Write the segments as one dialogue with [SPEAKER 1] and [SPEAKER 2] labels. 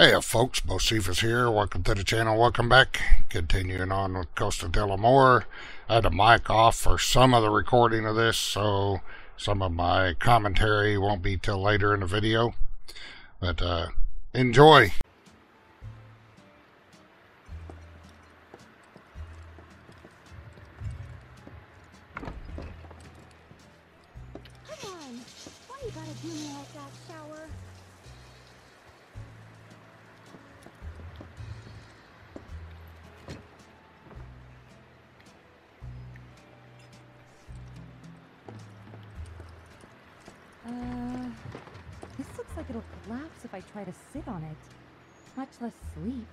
[SPEAKER 1] Hey folks, Boceifus here. Welcome to the channel. Welcome back. Continuing on with Costa del Amor. I had a mic off for some of the recording of this, so some of my commentary won't be till later in the video. But uh, enjoy.
[SPEAKER 2] It'll collapse if I try to sit on it. Much less sleep.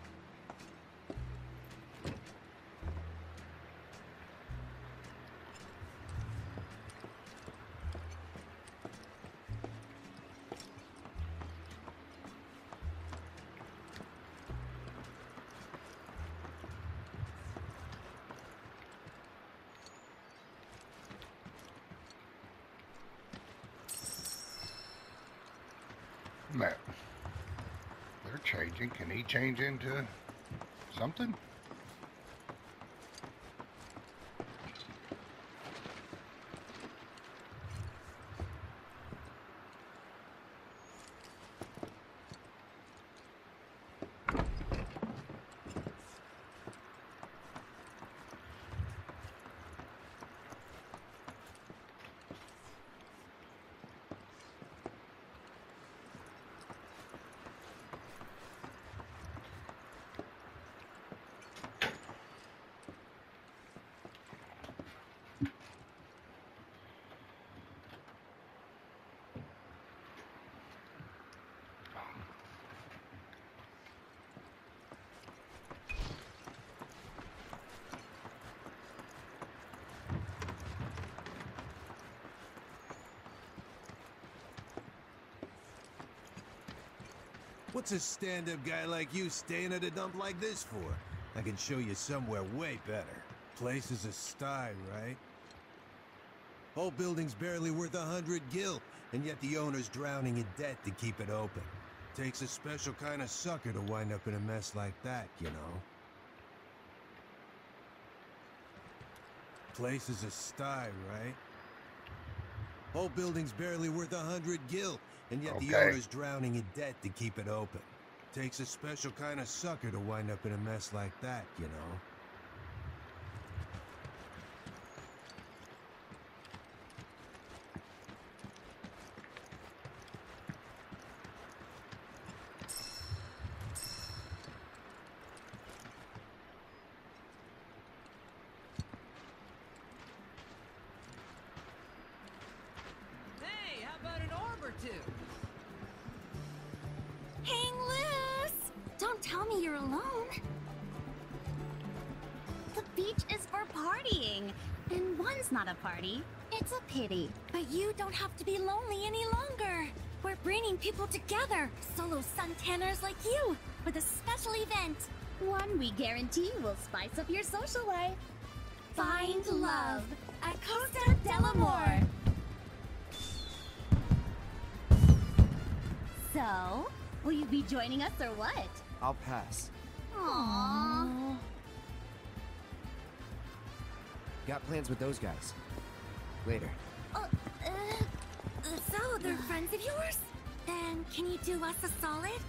[SPEAKER 1] That. They're changing. Can he change into something?
[SPEAKER 3] What's a stand-up guy like you staying at a dump like this for? I can show you somewhere way better. Place is a sty, right? Whole building's barely worth a hundred gil, and yet the owner's drowning in debt to keep it open. Takes a special kind of sucker to wind up in a mess like that, you know. Place is a sty, right? Whole building's barely worth a hundred gil, and yet the owner's drowning in debt to keep it open. Takes a special kind of sucker to wind up in a mess like that, you know.
[SPEAKER 4] One we guarantee will spice up your social life. Find love at Costa del Amor. So, will you be joining us or what?
[SPEAKER 5] I'll pass.
[SPEAKER 4] Aww.
[SPEAKER 5] Got plans with those guys. Later.
[SPEAKER 4] Uh, uh, so, they're friends of yours? Then, can you do us a solid?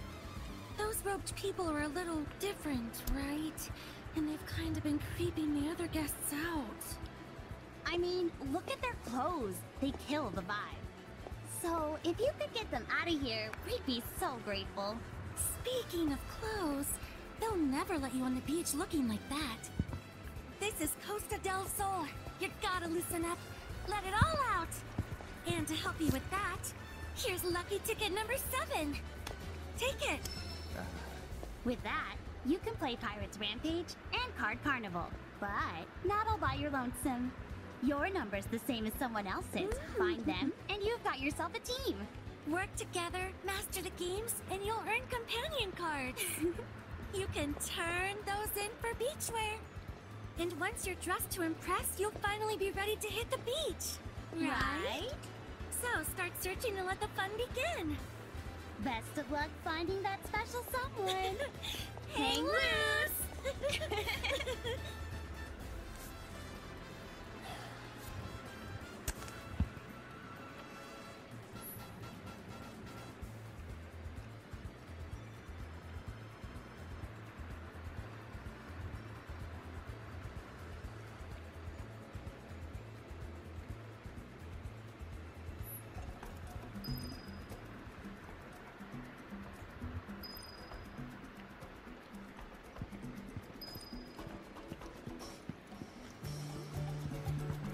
[SPEAKER 4] Those roped people are a little different, right? And they've kind of been creeping the other guests out. I mean, look at their clothes. They kill the vibe. So, if you could get them out of here, we'd be so grateful. Speaking of clothes, they'll never let you on the beach looking like that. This is Costa del Sol. You gotta loosen up. Let it all out. And to help you with that, here's lucky ticket number seven. Take it. With that, you can play Pirates Rampage and Card Carnival, but not all by your lonesome. Your number's the same as someone else's. Find them, and you've got yourself a team. Work together, master the games, and you'll earn companion cards. you can turn those in for beachwear. And once you're dressed to impress, you'll finally be ready to hit the beach. Right? So start searching and let the fun begin. Best of luck finding that special someone. Hang loose!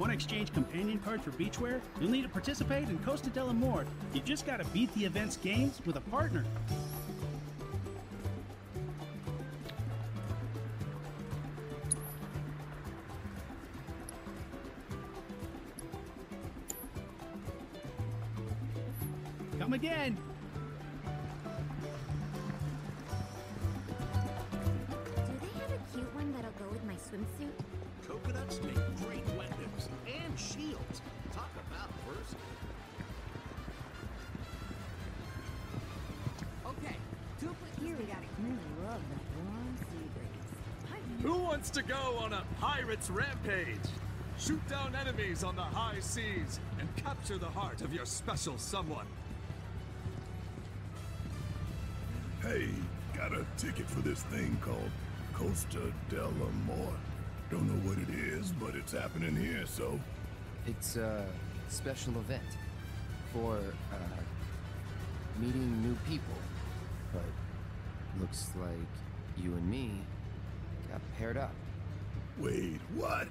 [SPEAKER 6] Want to exchange companion cards for beachwear? You'll need to participate in Costa del Amor. You just gotta beat the event's games with a partner.
[SPEAKER 7] Rampage? Shoot down enemies on the high seas and capture the heart of your special someone.
[SPEAKER 8] Hey, got a ticket for this thing called Costa del Amor. Don't know what it is, but it's happening here, so
[SPEAKER 5] It's a special event for uh, meeting new people. But looks like you and me got paired up.
[SPEAKER 8] wait, what?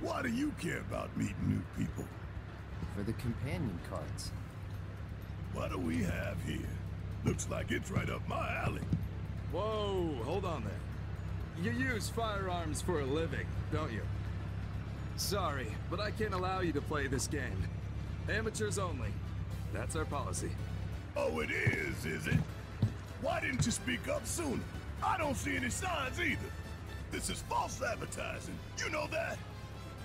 [SPEAKER 8] Why do you care about meeting new people?
[SPEAKER 5] For the companion cards.
[SPEAKER 8] What do we have here? Looks like it's right up my alley.
[SPEAKER 7] Whoa, hold on there. You use firearms for a living, don't you? Sorry, but I can't allow you to play this game. Amateurs only. That's our policy.
[SPEAKER 8] Oh, it is, is it? Why didn't you speak up sooner? I don't see any signs either. This is false advertising. You know that?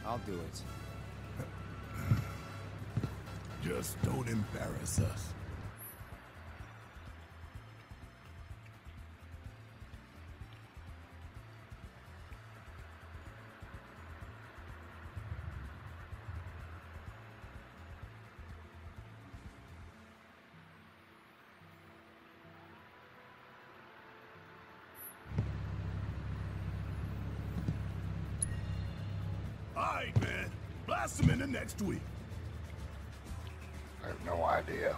[SPEAKER 5] I'll do it.
[SPEAKER 8] Just don't embarrass us. Into next week.
[SPEAKER 1] I have no idea.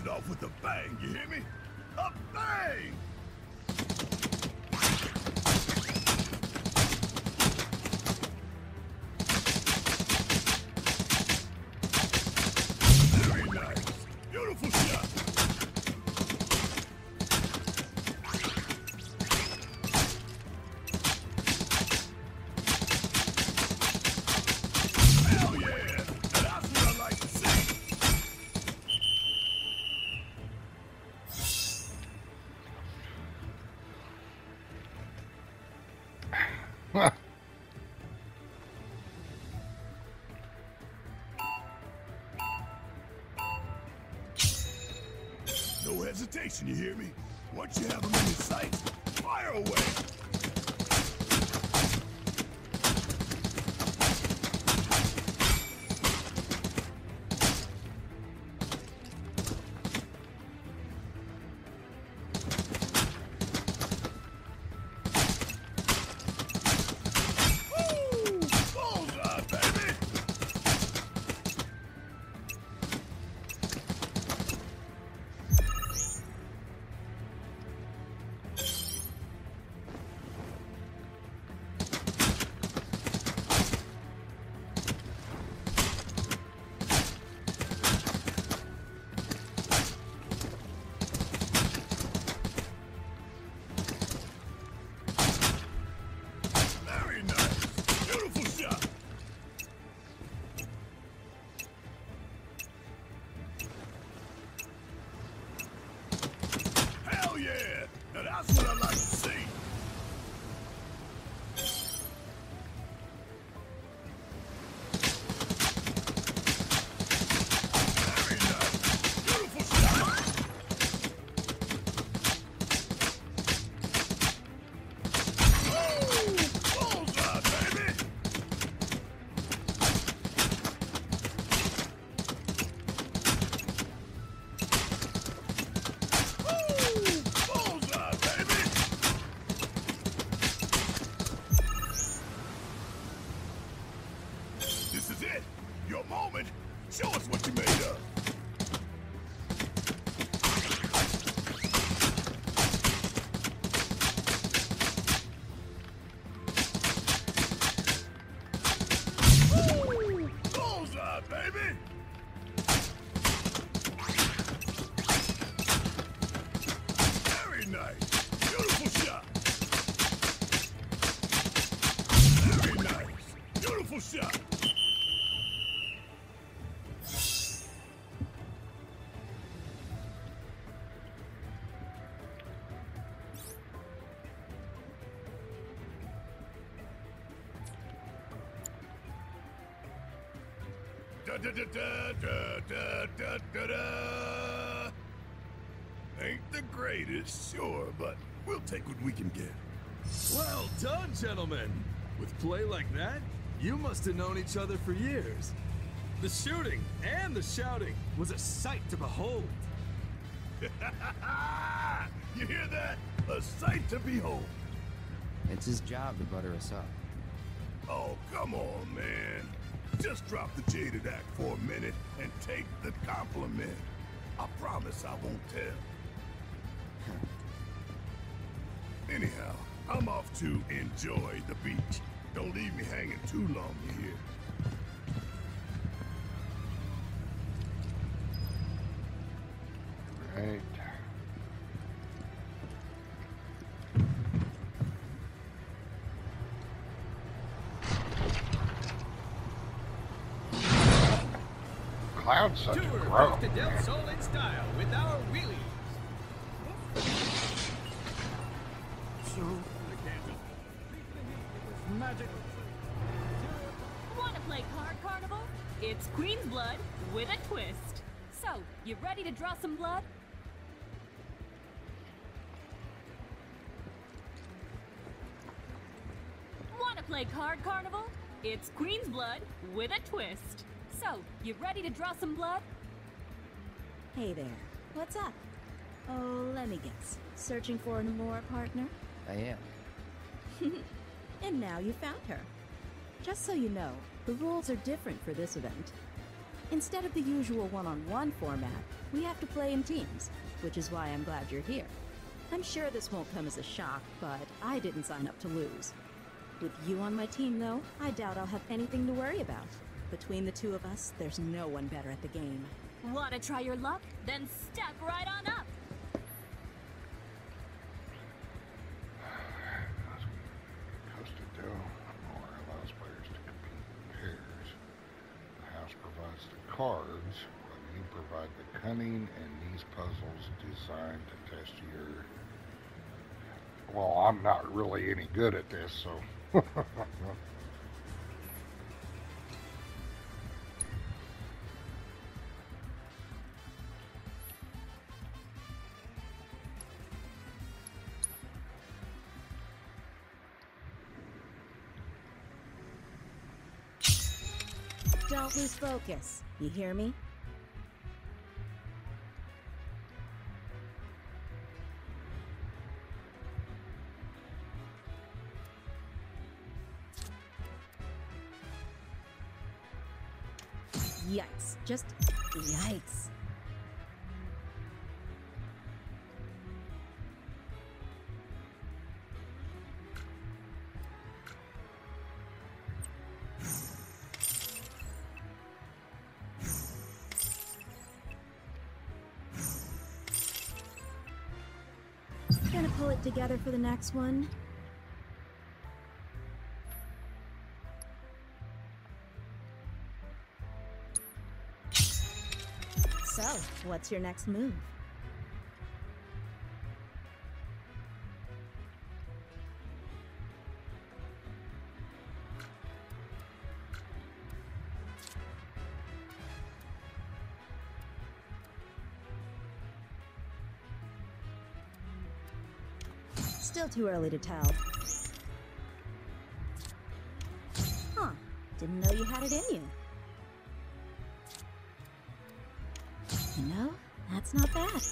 [SPEAKER 8] It off with a bang, you hear me? A bang! Hesitation, you hear me? Once you have them in Ain't the greatest, sure, but we'll take what we can get.
[SPEAKER 7] Well done, gentlemen! With play like that, you must have known each other for years. The shooting and the shouting was a sight to behold.
[SPEAKER 8] you hear that? A sight to behold.
[SPEAKER 5] It's his job to butter us up.
[SPEAKER 8] Oh, come on, man. Just drop the jaded act for a minute and take the compliment. I promise I won't tell. Anyhow, I'm off to enjoy the beach. Don't leave me hanging too long, here.
[SPEAKER 1] Right. Such a
[SPEAKER 9] Tour
[SPEAKER 1] growth.
[SPEAKER 9] Costa del Sol in style with our wheelies.
[SPEAKER 6] Magic.
[SPEAKER 10] Want to play Card Carnival? It's Queen's Blood with a twist. So, you ready to draw some blood? Want to play Card Carnival? It's Queen's Blood with a twist. So, you ready to draw some blood?
[SPEAKER 11] Hey there. What's up? Oh, let me guess. Searching for an Amora partner?
[SPEAKER 5] I am.
[SPEAKER 11] and now you found her. Just so you know, the rules are different for this event. Instead of the usual one on one format, we have to play in teams, which is why I'm glad you're here. I'm sure this won't come as a shock, but I didn't sign up to lose. With you on my team, though, I doubt I'll have anything to worry about. Between the two of us, there's no one better at the game.
[SPEAKER 10] Want to try your luck? Then step right on up.
[SPEAKER 1] Costa allows players to compete in pairs. The house provides the cards, while you provide the cunning and these puzzles designed to test your. Well, I'm not really any good at this, so.
[SPEAKER 11] focus. You hear me? Yikes. Just together for the next one. So, what's your next move? Too early to tell. Huh. Didn't know you had it in you. You know, that's not bad.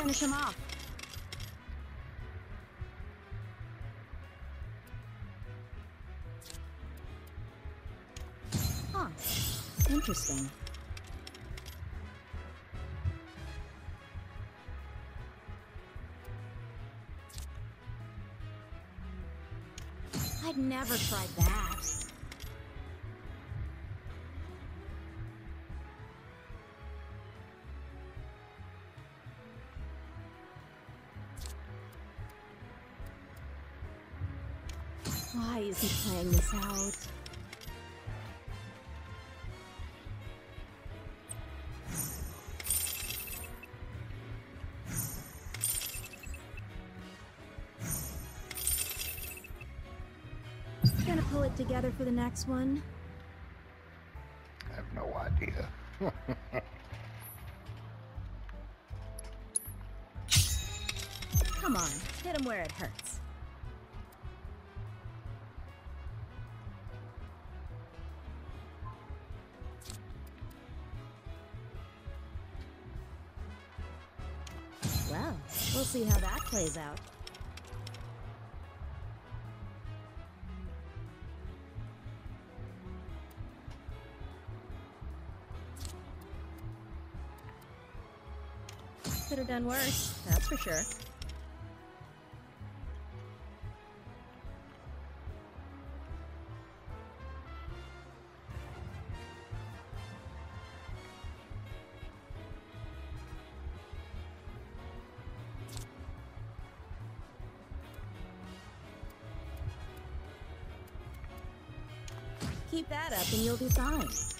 [SPEAKER 11] Finish him off. Huh. Interesting. I'd never tried that. He playing this out? Gonna pull it together for the next one.
[SPEAKER 1] I have no idea.
[SPEAKER 11] plays out. Could have done worse, that's for sure. You'll be fine.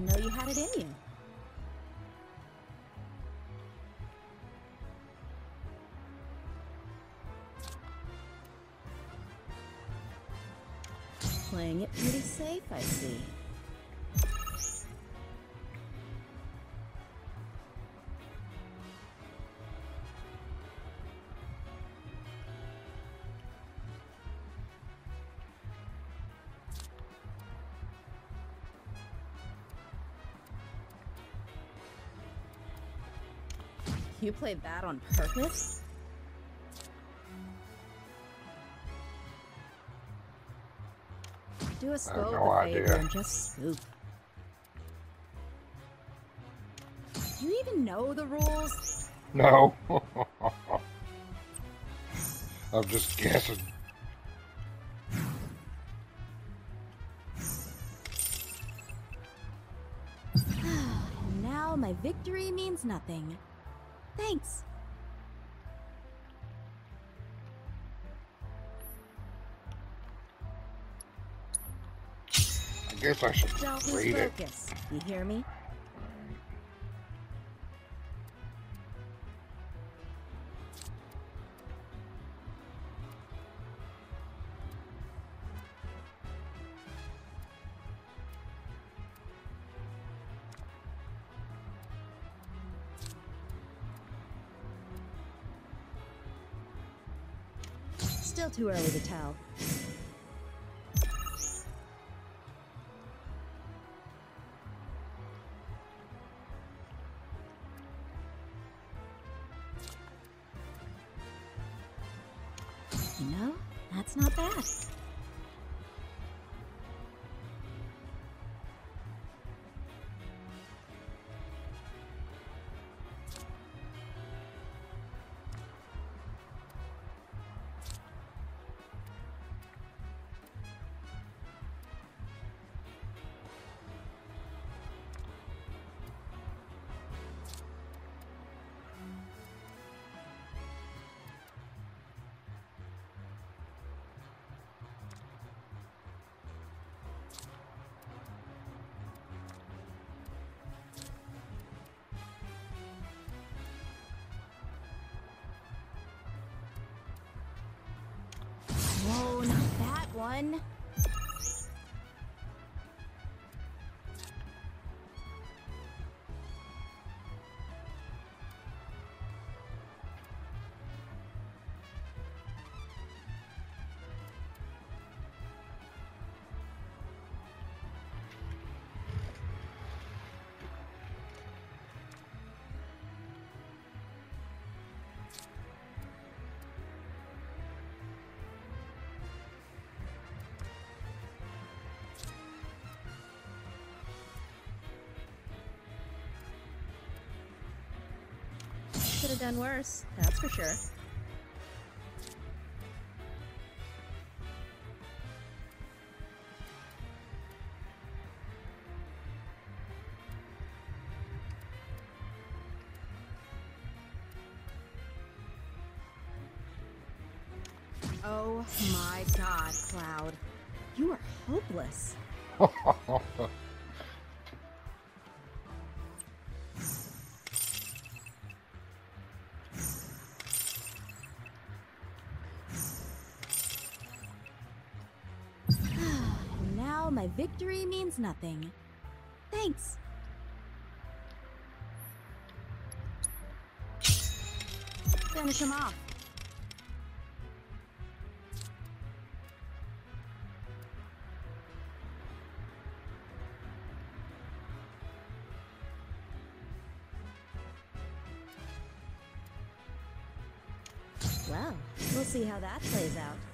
[SPEAKER 11] Didn't know you had it in you. Playing it pretty safe, I see. You played that on purpose? Do a scope
[SPEAKER 1] no idea.
[SPEAKER 11] and just scoop. Do you even know the rules?
[SPEAKER 1] No. I'm just guessing.
[SPEAKER 11] Now my victory means nothing. Thanks.
[SPEAKER 1] I guess I should
[SPEAKER 11] Don't
[SPEAKER 1] read it.
[SPEAKER 11] focus. You hear me? Too early to tell. One. Done worse, that's for sure. Victory means nothing. Thanks. Finish him off. Well, we'll see how that plays out.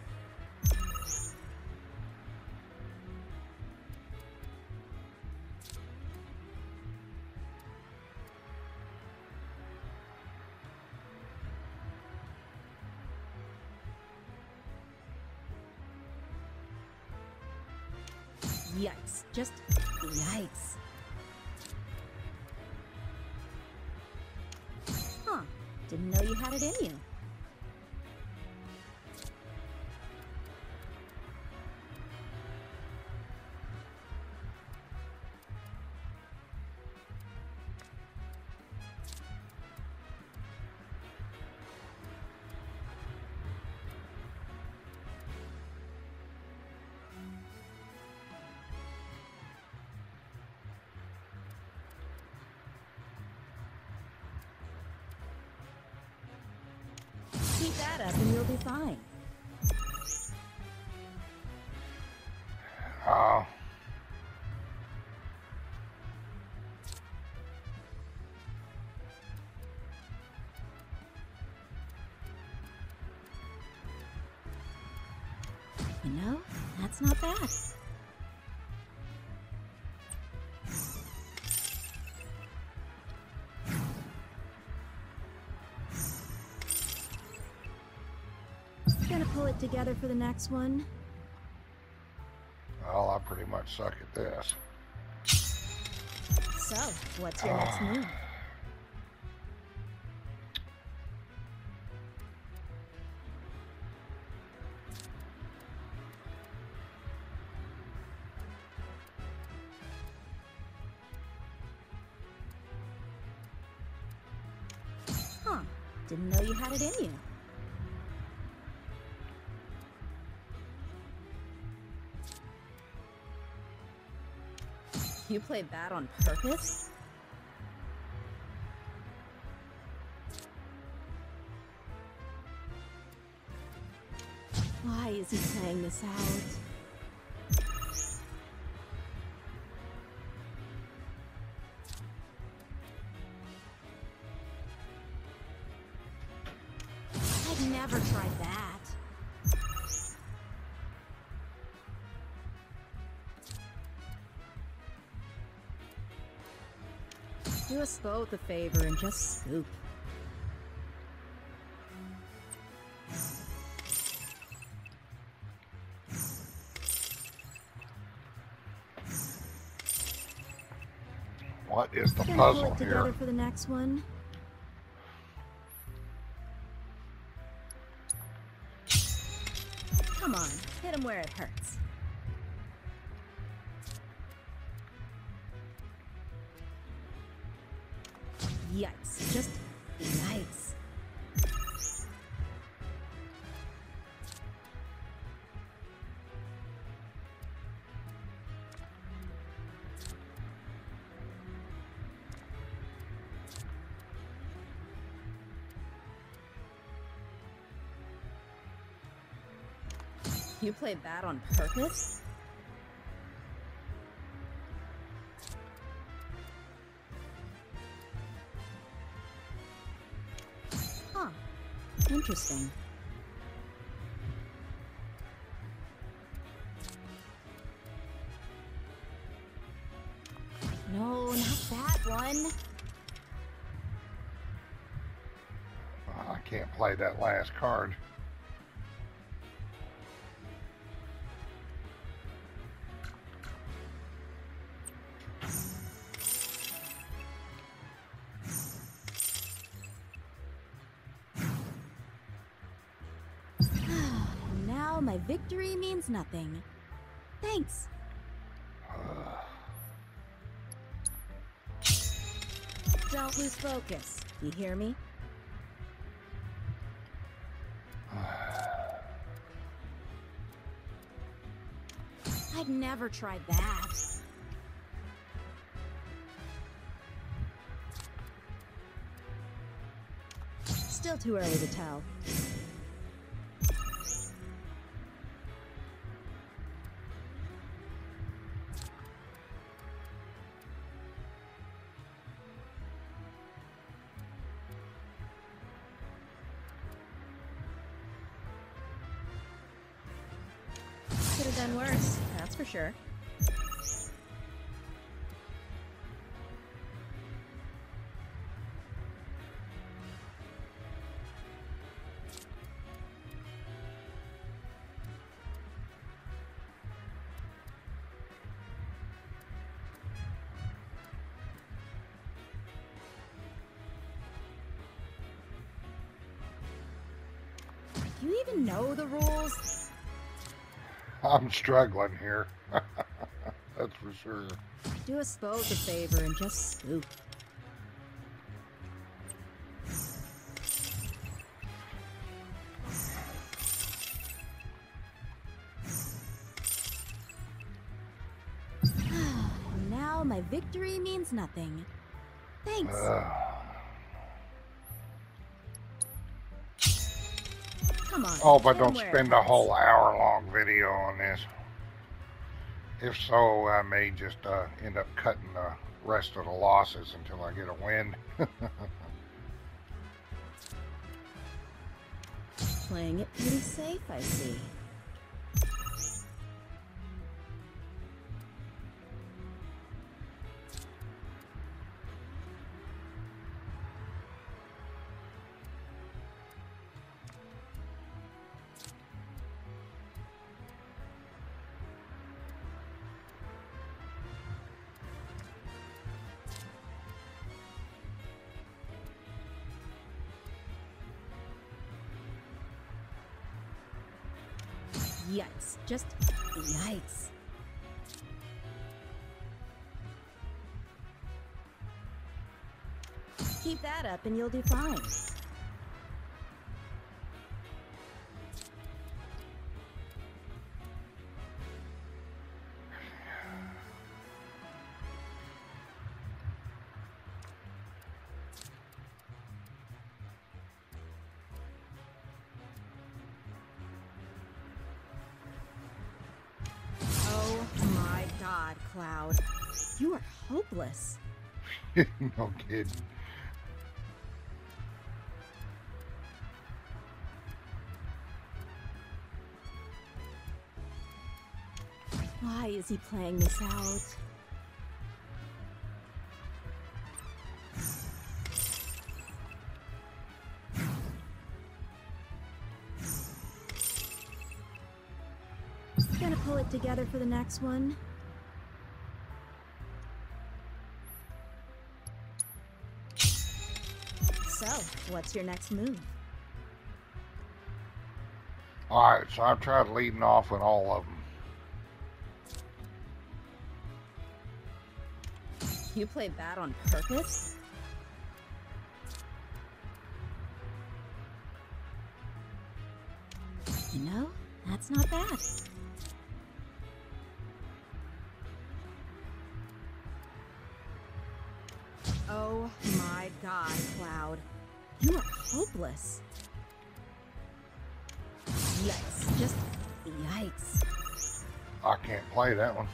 [SPEAKER 11] Just yikes. Huh. Didn't know you had it in you. That's not bad. Gonna pull it together for the next one.
[SPEAKER 1] Well, I pretty much suck at this.
[SPEAKER 11] So, what's your next ah. move? Didn't know you had it in you. You play that on purpose? Why is he playing this out? Both a favor and just scoop.
[SPEAKER 1] What is the puzzle here?
[SPEAKER 11] for the next one. Come on, hit him where it hurts. You play that on purpose? Huh. Interesting. No, not that one.
[SPEAKER 1] Ah, I can't play that last card.
[SPEAKER 11] Means nothing. Thanks. Don't lose focus. You hear me? I'd never tried that. Still too early to tell.
[SPEAKER 1] I'm struggling here. That's for sure.
[SPEAKER 11] Do us both a favor and just scoop. now my victory means nothing. Thanks. Come on.
[SPEAKER 1] Oh, but don't spend a whole hour long video on this. If so, I may just uh, end up cutting the rest of the losses until I get a win.
[SPEAKER 11] Playing it pretty safe, I see. Just yikes. Keep that up and you'll do fine.
[SPEAKER 1] no kidding.
[SPEAKER 11] Why is he playing this out? Gonna pull it together for the next one. What's your next move?
[SPEAKER 1] Alright, so I've tried leading off with all of them.
[SPEAKER 11] You played that on purpose? You know, that's not bad. Oh my god, Cloud. You are hopeless. Yikes. Just yikes.
[SPEAKER 1] I can't play that one.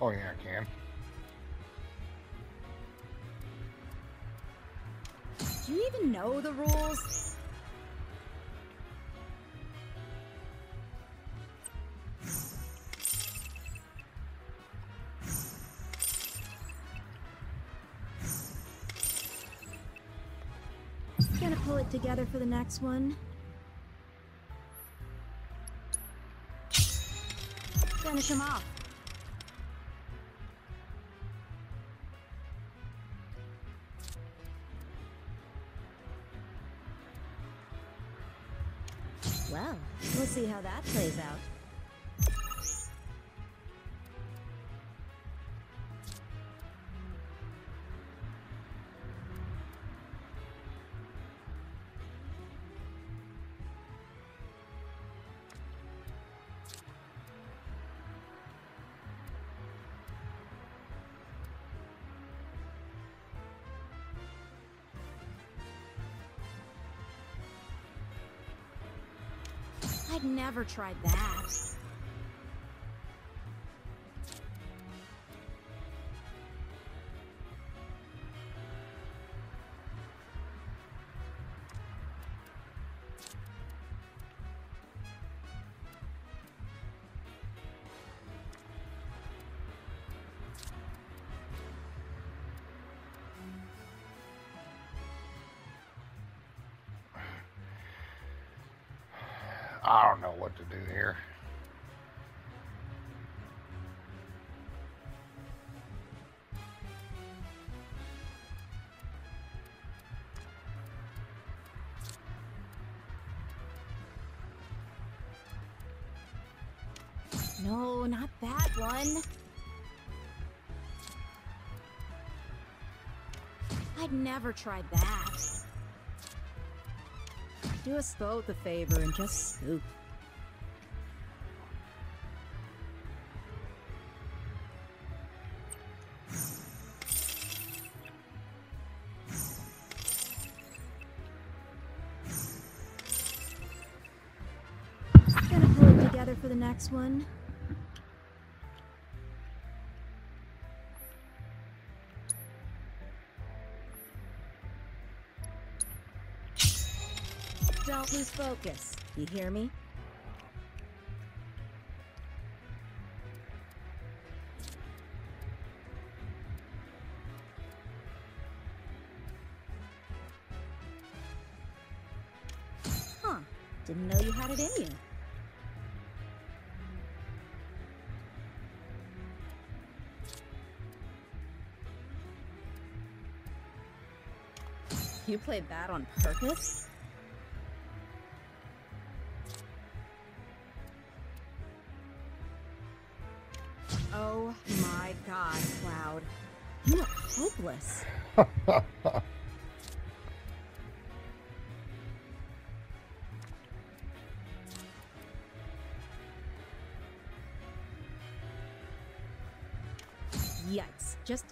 [SPEAKER 1] Oh yeah, I can.
[SPEAKER 11] Do you even know the rules? Together for the next one. Finish him off. Well, we'll see how that plays out. I'd never tried that. One. I'd never tried that. Do us both a favor and just scoop. Gonna pull it together for the next one. Don't lose focus. You hear me? Huh. Didn't know you had it in you. You played that on purpose? Hopeless. Yikes. Just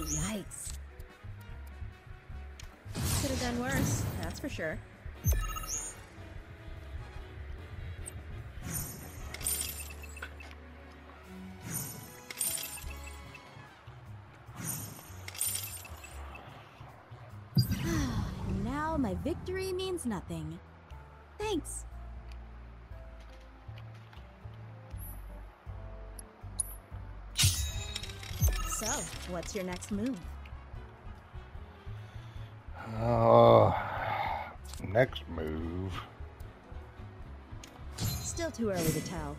[SPEAKER 11] yikes. Could have done worse, that's for sure. Victory means nothing. Thanks. So, what's your next move?
[SPEAKER 1] Uh, next move.
[SPEAKER 11] Still too early to tell.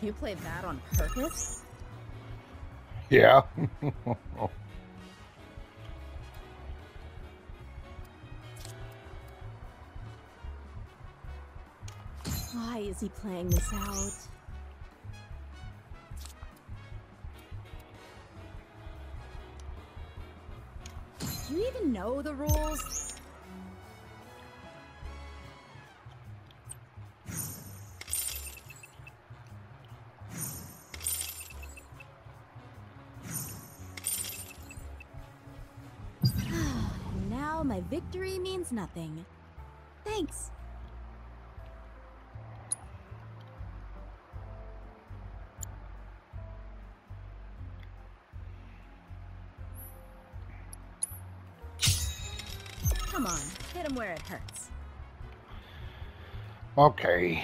[SPEAKER 11] You played that on purpose?
[SPEAKER 1] Yeah.
[SPEAKER 11] Why is he playing this out? Do you even know the rules? Victory means nothing. Thanks. Come on, hit him where it hurts.
[SPEAKER 1] Okay.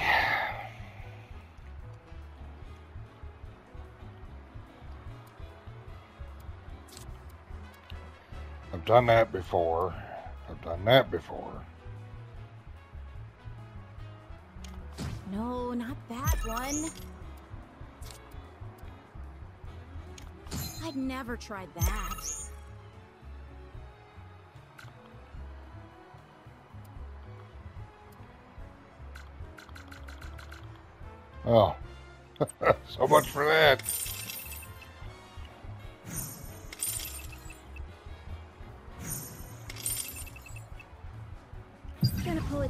[SPEAKER 1] I've done that before. Done that before.
[SPEAKER 11] No, not that one. I'd never tried that.
[SPEAKER 1] Oh. so much for that.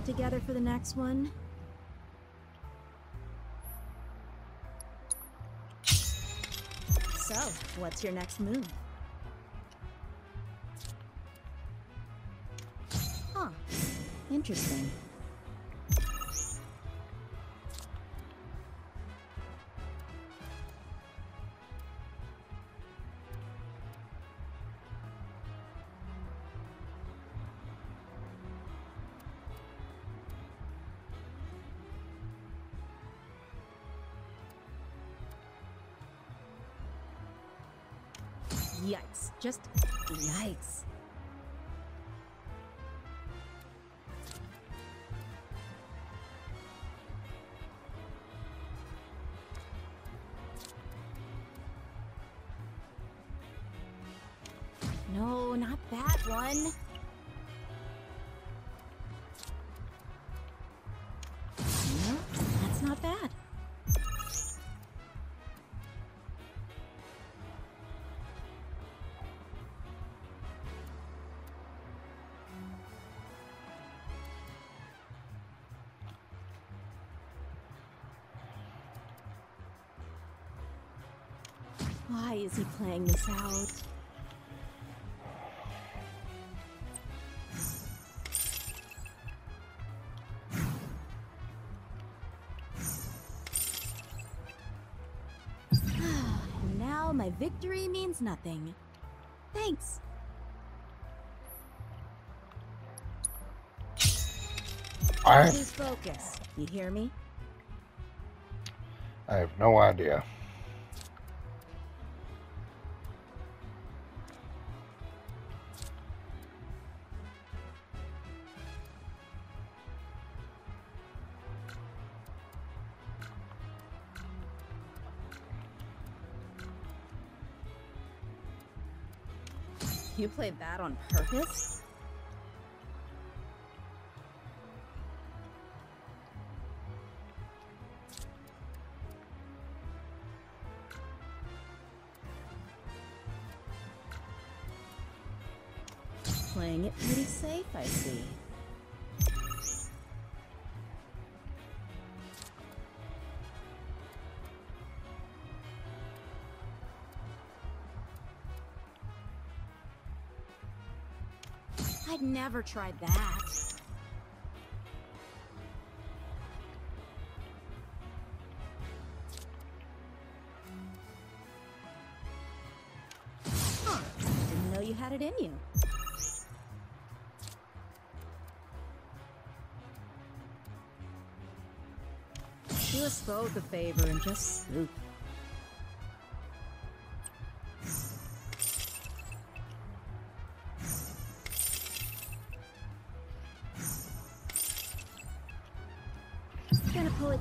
[SPEAKER 11] Together for the next one. So, what's your next move? Huh. Interesting. Just yikes. Is he playing this out? now my victory means nothing. Thanks.
[SPEAKER 1] I
[SPEAKER 11] Lose focus. You hear me?
[SPEAKER 1] I have no idea.
[SPEAKER 11] You played that on purpose? Never tried that. Didn't know you had it in you. Do us both a favor and just swoop.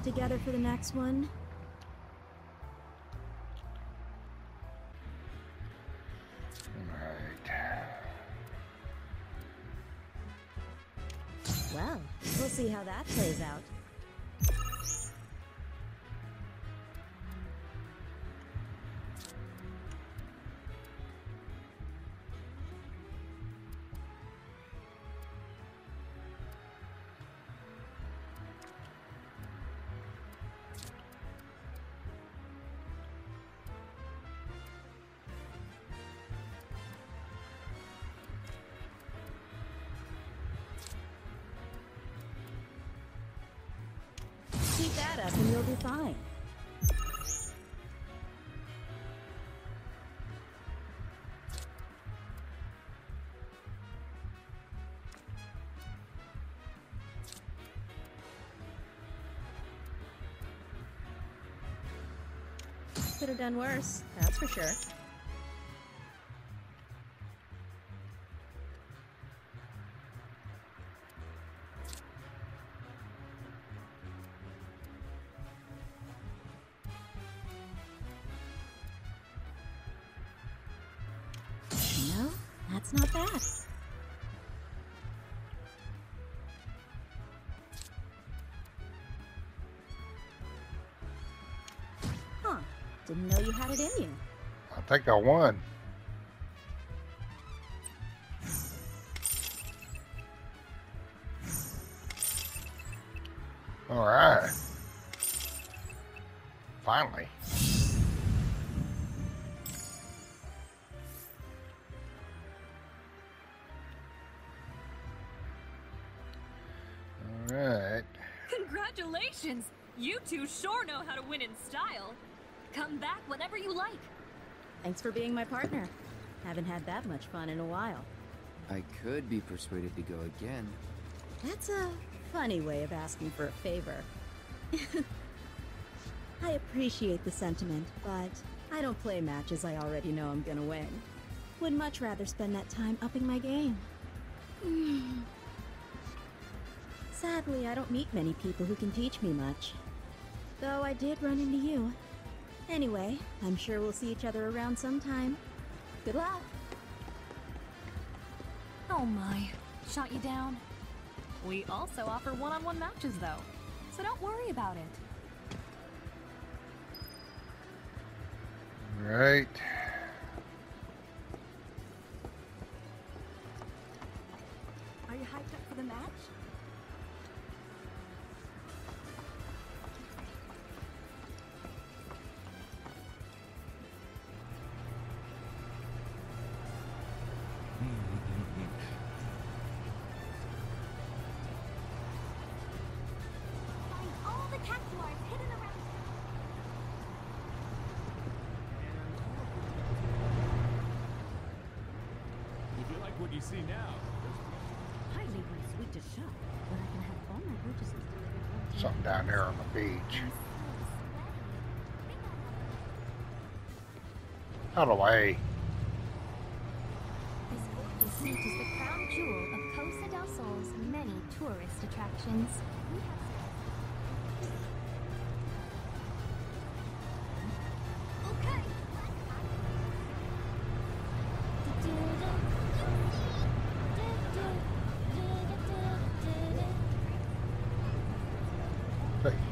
[SPEAKER 11] Together for the next one. Keep that up and you'll be fine. Could have done worse, that's for sure.
[SPEAKER 1] Think I won. All right. Finally. All right.
[SPEAKER 10] Congratulations! You two sure know how to win in style. Come back whenever you like.
[SPEAKER 11] Thanks for being my partner. Haven't had that much fun in a while.
[SPEAKER 5] I could be persuaded to go again.
[SPEAKER 11] That's a funny way of asking for a favor. I appreciate the sentiment, but I don't play matches I already know I'm gonna win. Would much rather spend that time upping my game. Sadly, I don't meet many people who can teach me much. Though I did run into you. Anyway, I'm sure we'll see each other around sometime. Good luck!
[SPEAKER 10] Oh my. Shot you down? We also offer one on one matches, though. So don't worry about it.
[SPEAKER 1] Right.
[SPEAKER 11] Are you hyped up for the match?
[SPEAKER 12] See now,
[SPEAKER 2] Highly sweet to shop, but I can have all my purchases delivered.
[SPEAKER 1] Something down there on the beach. Out of the way.
[SPEAKER 4] This gorgeous beach is the crown jewel of Costa del Sol's many tourist attractions.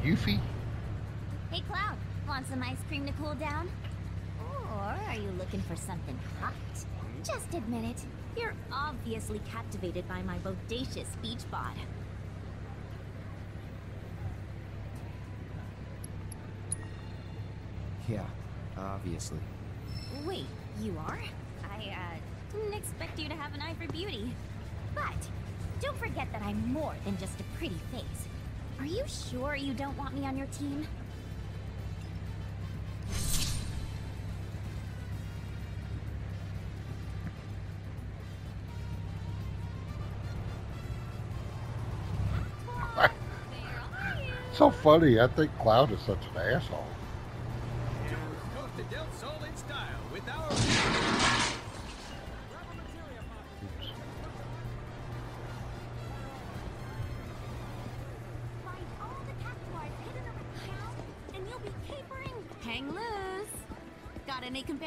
[SPEAKER 1] Yuffie?
[SPEAKER 4] Hey, Cloud, want some ice cream to cool down? Or are you looking for something hot? Just admit it. You're obviously captivated by my bodacious beach bod.
[SPEAKER 5] Yeah, obviously.
[SPEAKER 4] Wait, you are? I, uh, didn't expect you to have an eye for beauty. But, don't forget that I'm more than just a pretty face. Are you sure you don't want me on your team?
[SPEAKER 1] So funny. I think Cloud is such an asshole.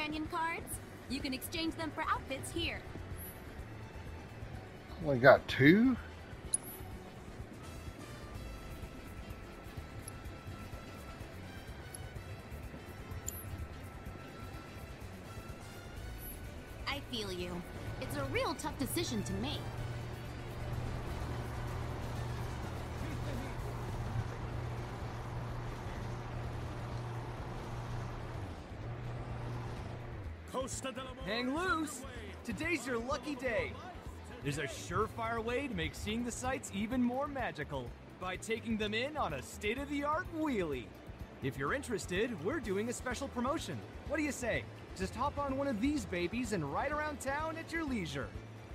[SPEAKER 10] Companion cards? You can exchange them for outfits here.
[SPEAKER 1] Only got two?
[SPEAKER 10] I feel you. It's a real tough decision to make.
[SPEAKER 9] Hang loose! Today's your lucky day. There's a surefire way to make seeing the sights even more magical by taking them in on a state of the art wheelie. If you're interested, we're doing a special promotion. What do you say? Just hop on one of these babies and ride around town at your leisure.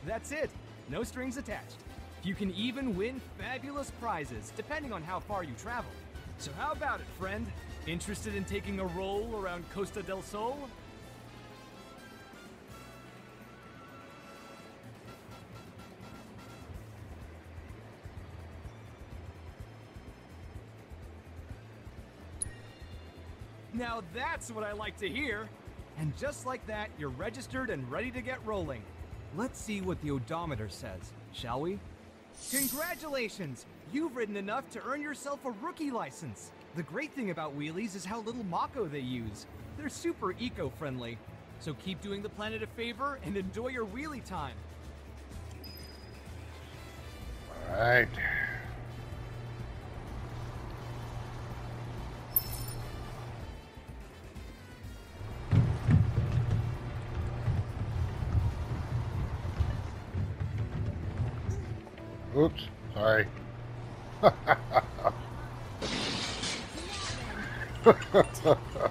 [SPEAKER 9] That's it, no strings attached. You can even win fabulous prizes depending on how far you travel. So, how about it, friend? Interested in taking a roll around Costa del Sol? Now that's what I like to hear. And just like that, you're registered and ready to get rolling. Let's see what the odometer says, shall we? Congratulations! You've ridden enough to earn yourself a rookie license. The great thing about wheelies is how little Mako they use. They're super eco-friendly. So keep doing the planet a favor and enjoy your wheelie time.
[SPEAKER 1] Alright. Oops, sorry.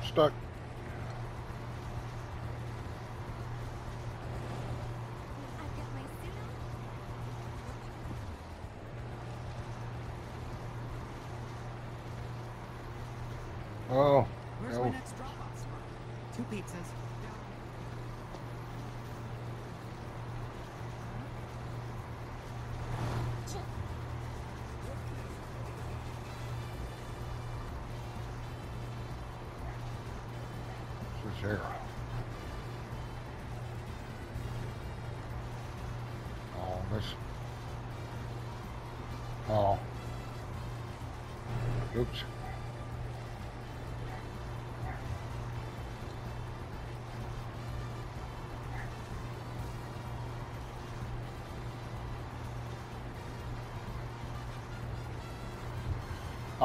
[SPEAKER 1] Stuck.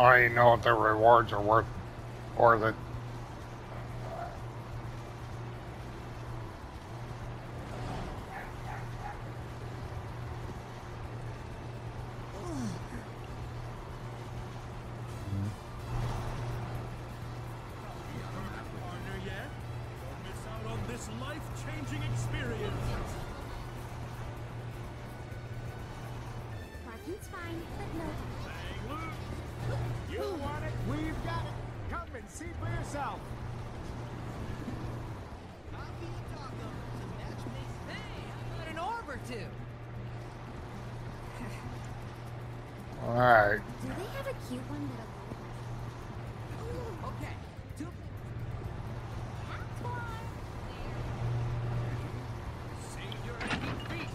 [SPEAKER 1] I know if the rewards are worth worth it.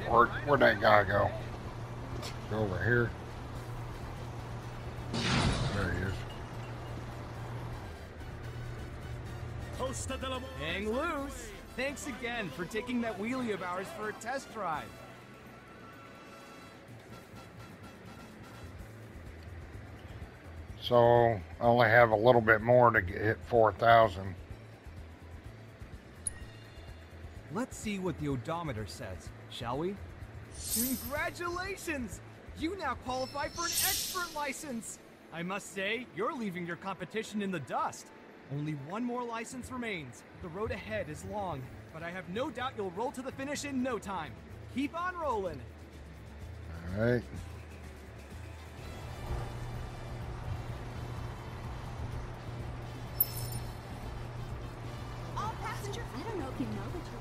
[SPEAKER 1] Where, where'd that guy go? Go over here. There he is.
[SPEAKER 12] Costa del Amor.
[SPEAKER 9] Hang loose! Thanks again for taking that wheelie of ours for a test drive.
[SPEAKER 1] So I only have a little bit more to get hit 4,000.
[SPEAKER 9] Let's see what the odometer says, shall we? Congratulations! You now qualify for an expert license! I must say, you're leaving your competition in the dust. Only one more license remains. The road ahead is long, but I have no doubt you'll roll to the finish in no time. Keep on rolling.
[SPEAKER 1] Alright.
[SPEAKER 4] All passengers. I don't know if you know that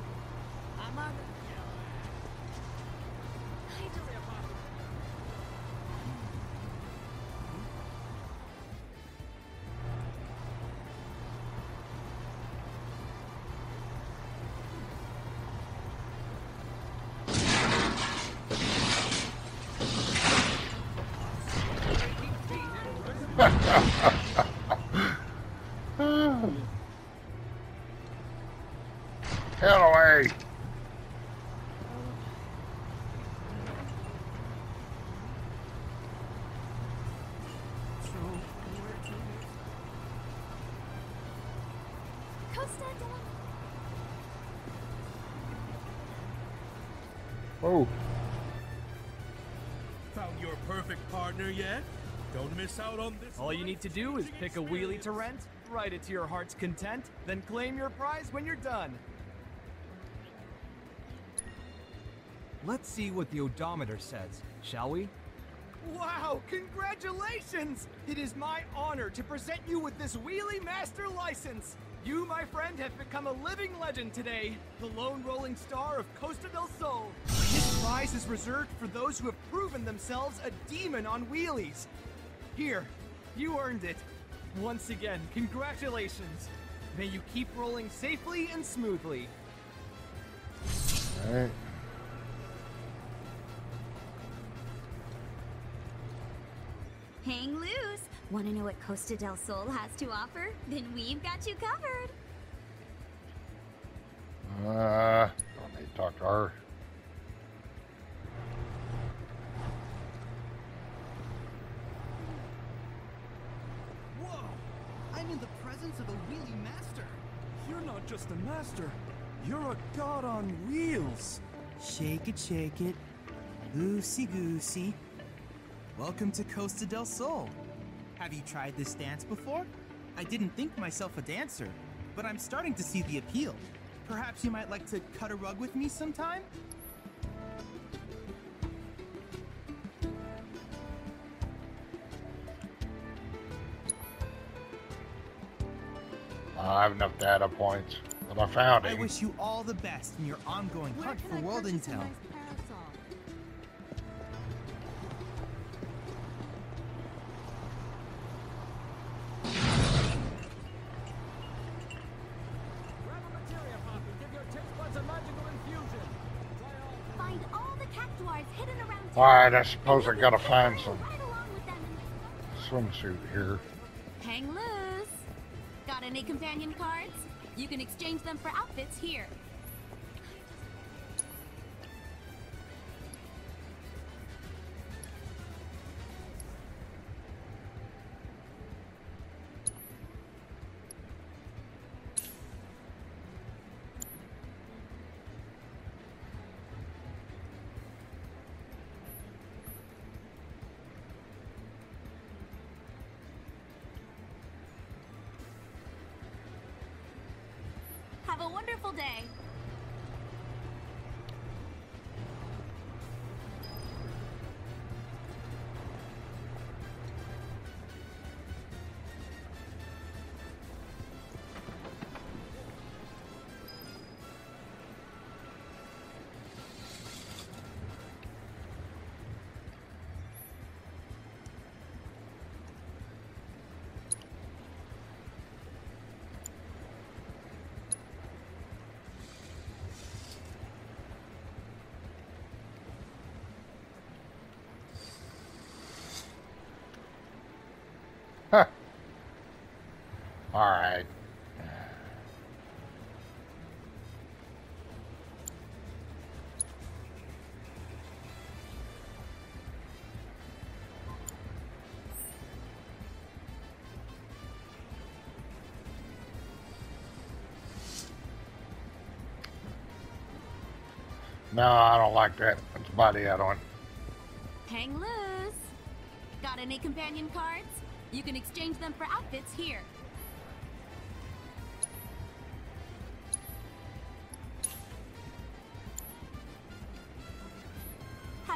[SPEAKER 12] partner yet? Don't miss out on this.
[SPEAKER 9] All you need to do is pick a wheelie to rent, ride it to your heart's content, then claim your prize when you're done. Let's see what the odometer says, shall we? Wow, congratulations! It is my honor to present you with this Wheelie Master license. You, my friend, have become a living legend today, the lone rolling star of Costa del Sol. This prize is reserved for those who have proven themselves a demon on wheelies. Here, you earned it. Once again, congratulations. May you keep rolling safely and smoothly.
[SPEAKER 1] alright.
[SPEAKER 4] Hang loose. Want to know what Costa del Sol has to offer? Then we've got you covered.
[SPEAKER 1] Uh, don't need to talk to her.
[SPEAKER 13] Whoa! I'm in the presence of a wheelie master.
[SPEAKER 14] You're not just a master, you're a god on wheels.
[SPEAKER 13] Shake it, shake it. Loosey goosey. Welcome to Costa del Sol. Have you tried this dance before? I didn't think myself a dancer, but I'm starting to see the appeal. Perhaps you might like to cut a rug with me sometime?
[SPEAKER 1] I have enough data points, but I found
[SPEAKER 13] it.
[SPEAKER 1] I
[SPEAKER 13] wish you all the best in your ongoing hunt for world intel.
[SPEAKER 1] Alright, I suppose I gotta find some swimsuit here.
[SPEAKER 15] Hang loose! Got any companion cards? You can exchange them for outfits here.
[SPEAKER 1] All right. No, I don't like that. It's body I don't.
[SPEAKER 15] Hang loose. Got any companion cards? You can exchange them for outfits here.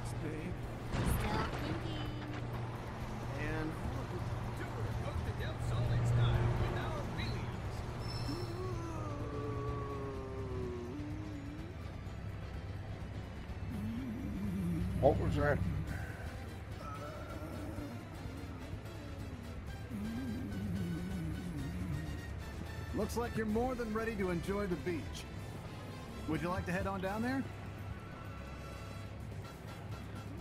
[SPEAKER 7] Next, babe?
[SPEAKER 15] Still thinking.
[SPEAKER 7] And
[SPEAKER 1] What was that?
[SPEAKER 16] Looks like you're more than ready to enjoy the beach. Would you like to head on down there?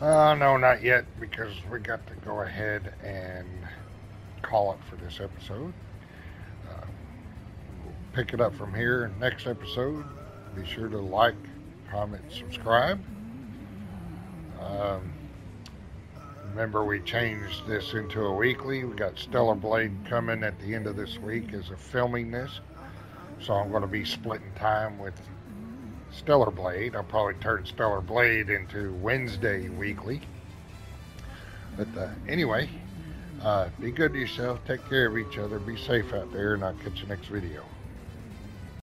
[SPEAKER 1] Uh, no, not yet, because we got to go ahead and call it for this episode. Uh, we'll pick it up from here next episode. Be sure to like, comment, subscribe. Um, remember, we changed this into a weekly. We got Stellar Blade coming at the end of this week as of filming this. So I'm going to be splitting time with Stellar Blade. I'll probably turn Stellar Blade into Wednesday weekly. But uh, anyway, uh, be good to yourself. Take care of each other. Be safe out there, and I'll catch you next video.